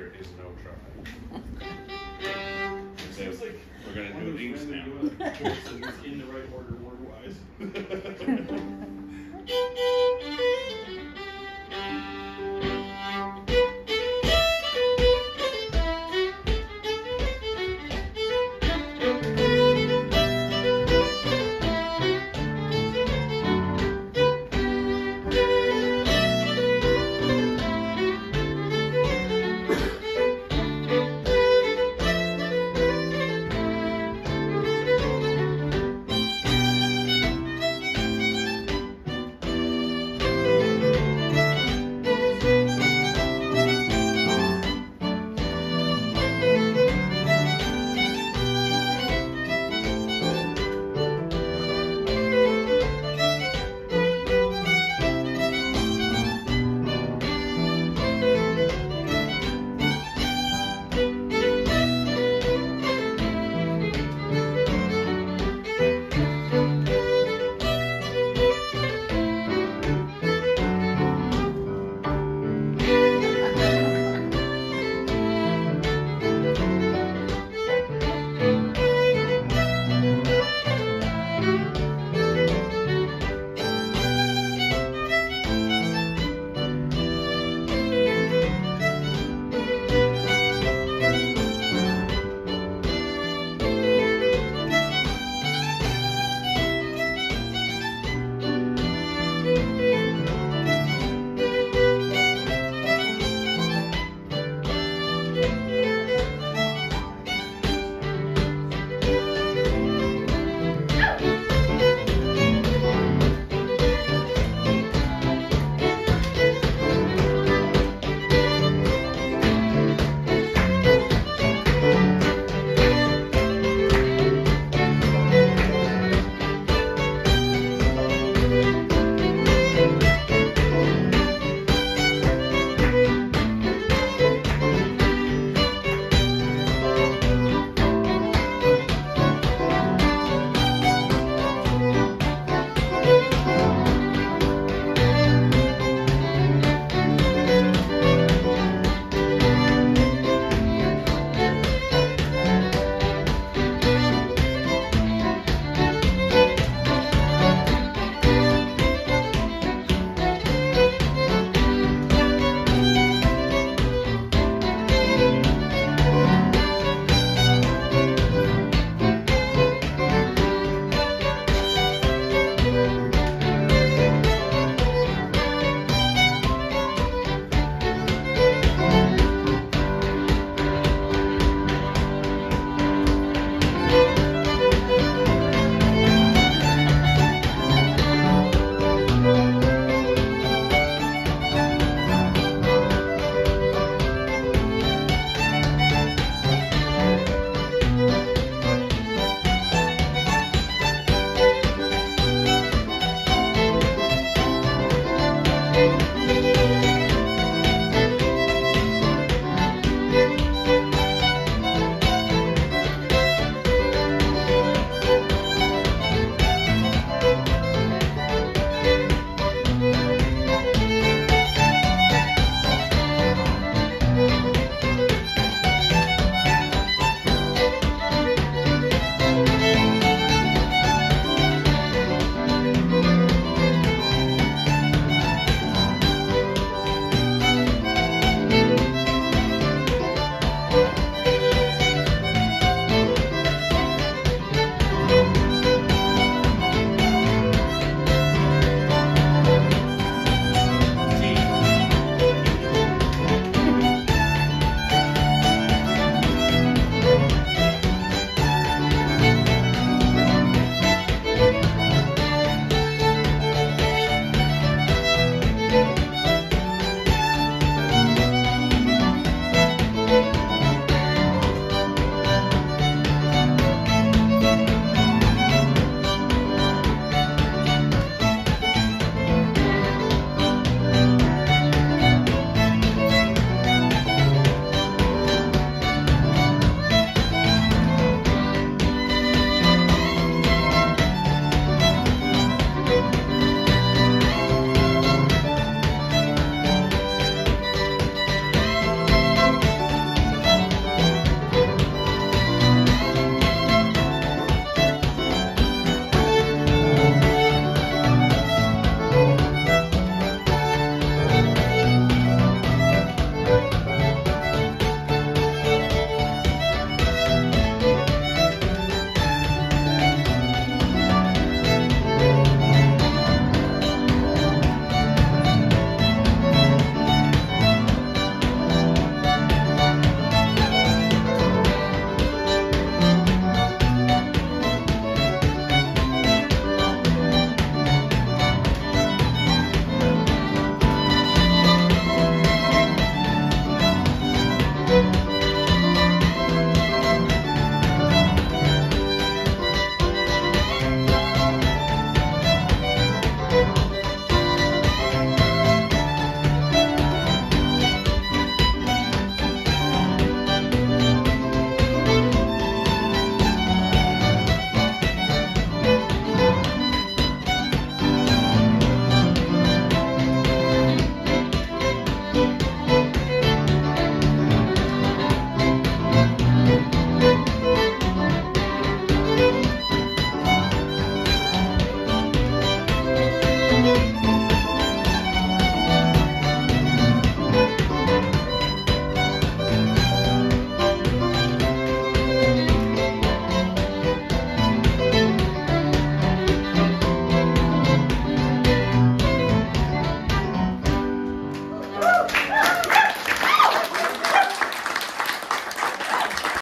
there is no try. Seems like We're gonna do these now. in the right order word wise.